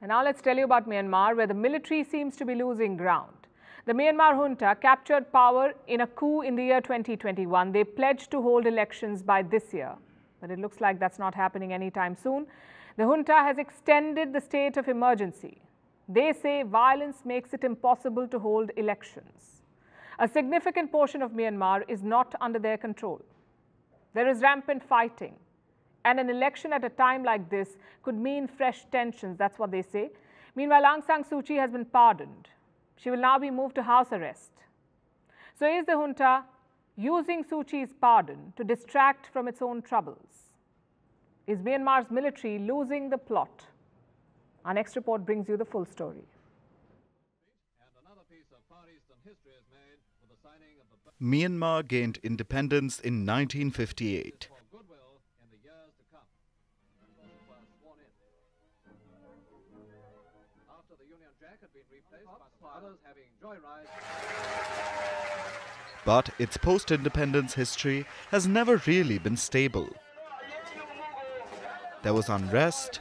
And now let's tell you about Myanmar, where the military seems to be losing ground. The Myanmar junta captured power in a coup in the year 2021. They pledged to hold elections by this year, but it looks like that's not happening anytime soon. The junta has extended the state of emergency. They say violence makes it impossible to hold elections. A significant portion of Myanmar is not under their control. There is rampant fighting. And an election at a time like this could mean fresh tensions, that's what they say. Meanwhile, Aung San Suu Kyi has been pardoned. She will now be moved to house arrest. So is the junta using Suu Kyi's pardon to distract from its own troubles? Is Myanmar's military losing the plot? Our next report brings you the full story. Myanmar gained independence in 1958. But its post independence history has never really been stable. There was unrest,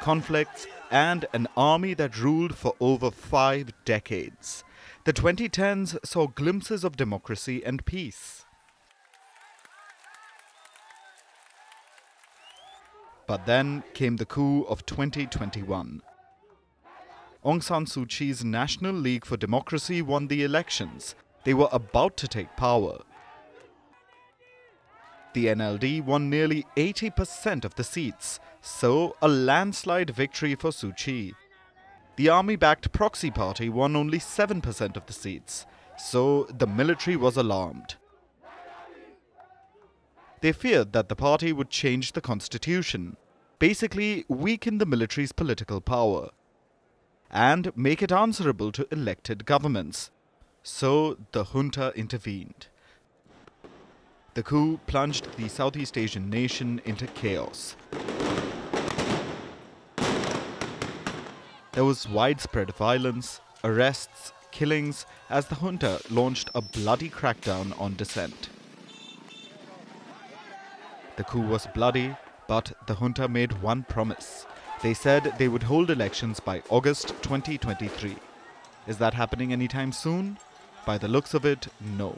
conflicts, and an army that ruled for over five decades. The 2010s saw glimpses of democracy and peace. But then came the coup of 2021. Aung San Suu Kyi's National League for Democracy won the elections. They were about to take power. The NLD won nearly 80% of the seats, so a landslide victory for Suu Kyi. The army-backed proxy party won only 7% of the seats, so the military was alarmed. They feared that the party would change the constitution, basically weaken the military's political power and make it answerable to elected governments. So the junta intervened. The coup plunged the Southeast Asian nation into chaos. There was widespread violence, arrests, killings as the junta launched a bloody crackdown on dissent. The coup was bloody, but the junta made one promise they said they would hold elections by August 2023. Is that happening anytime soon? By the looks of it, no.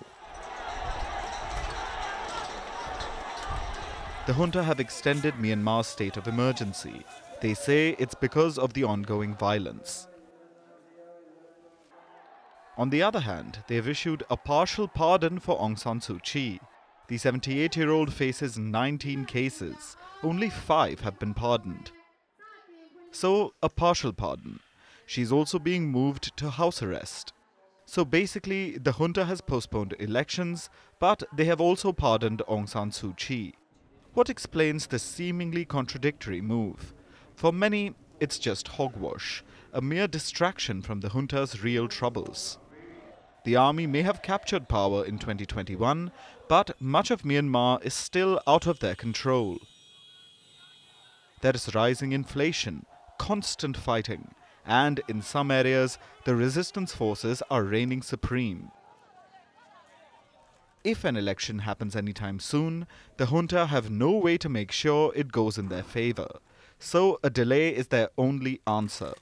The junta have extended Myanmar's state of emergency. They say it's because of the ongoing violence. On the other hand, they have issued a partial pardon for Aung San Suu Kyi. The 78 year old faces 19 cases. Only five have been pardoned. So, a partial pardon. She's also being moved to house arrest. So basically, the junta has postponed elections, but they have also pardoned Aung San Suu Kyi. What explains this seemingly contradictory move? For many, it's just hogwash, a mere distraction from the junta's real troubles. The army may have captured power in 2021, but much of Myanmar is still out of their control. There is rising inflation, constant fighting, and in some areas, the resistance forces are reigning supreme. If an election happens anytime soon, the junta have no way to make sure it goes in their favor. So a delay is their only answer.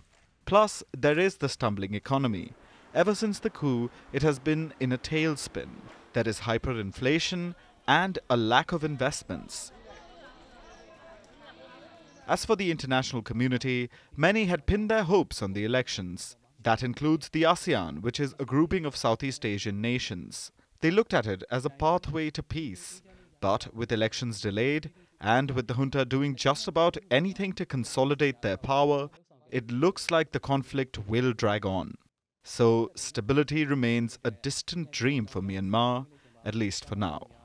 Plus, there is the stumbling economy. Ever since the coup, it has been in a tailspin. that is hyperinflation and a lack of investments. As for the international community, many had pinned their hopes on the elections. That includes the ASEAN, which is a grouping of Southeast Asian nations. They looked at it as a pathway to peace. But with elections delayed, and with the junta doing just about anything to consolidate their power, it looks like the conflict will drag on. So, stability remains a distant dream for Myanmar, at least for now.